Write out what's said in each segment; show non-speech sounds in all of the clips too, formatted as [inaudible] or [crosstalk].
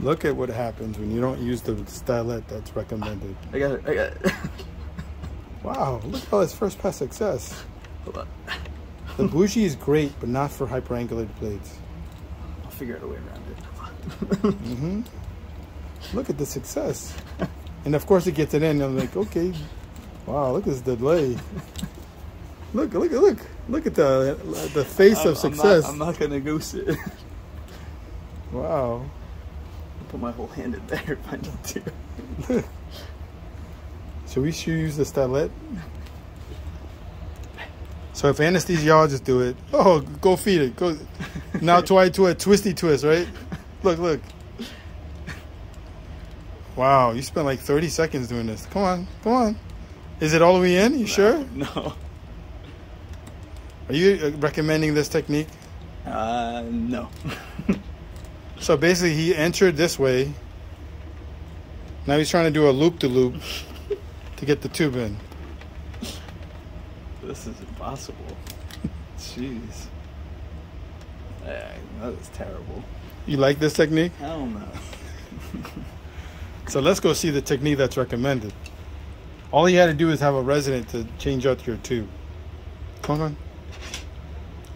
Look at what happens when you don't use the stylet that's recommended. I got it. I got it. Wow, look at all his first pass success. Hold on. The bougie is great, but not for hyperangulated blades. I'll figure out a way around it. Mm hmm Look at the success. And of course, it gets it in. I'm like, okay, wow, look at this delay. Look, look, look, look at the the face I'm- of success. I'm not, I'm not gonna goose it. Wow. Put my whole hand in there if I need to. [laughs] So we should use the stylet. So if anesthesiologists do it, oh, go feed it. Go now try to a twisty twist, right? Look, look. Wow, you spent like 30 seconds doing this. Come on, come on. Is it all the way in? You sure? [laughs] No. Are you uh, recommending this technique? Uh, no. [laughs] So basically, he entered this way. Now he's trying to do a loop to loop to get the tube in. this is impossible. Jeez. Yeah, that is terrible. You like this technique? Hell no. So let's go see the technique that's recommended. All you had to do is have a resident to change out your tube. Come on.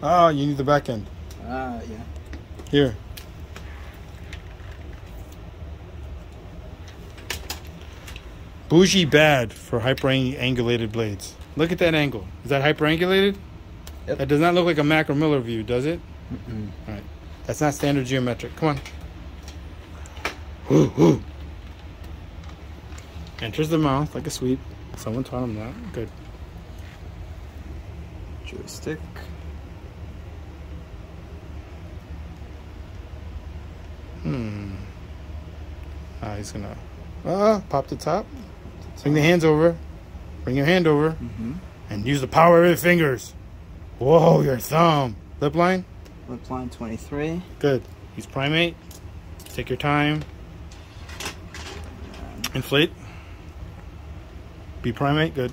Ah, you need the back end. Ah, yeah. Here. Bougie bad for hyperangulated blades. Look at that angle. Is that hyperangulated? Yep. That does not look like a Mac or Miller view, does it? Mm-mm. All right. That's not standard geometric. Come on. Woo, [gasps] woo. Enters the mouth like a sweep. Someone taught him that. Good. Joystick. Hmm. Ah, he's gonna ah pop the top. Bring the hands over. Bring your hand over Mm-hmm. and use the power of your fingers. Whoa, your thumb. Lip line. Lip line 23. Good. Use primate. Take your time. Inflate. Be primate. Good.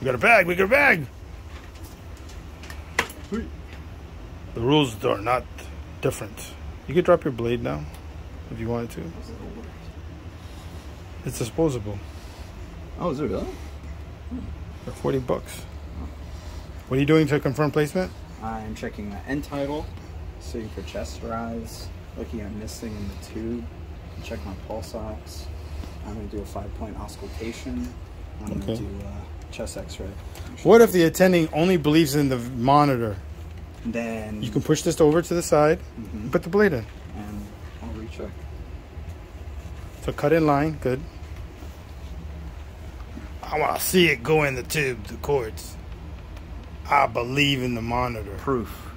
We got a bag. We got a bag. The rules are not different. You could drop your blade now if you wanted to. It's disposable Oh, is it really? for 40 bucks. What are you doing to confirm placement? I'm checking the end tidal, sitting for chest rise, looking at missing in the tube, check my pulse ox. I'm going to do a five point auscultation. I'm going to do uh, chest x ray. What if the attending only believes in the monitor? Then You can push this over to the side, Mhm. put the blade in. and I'll recheck. So cut in line, good. I want to see it go in the tube, the cords. I believe in the monitor. Proof.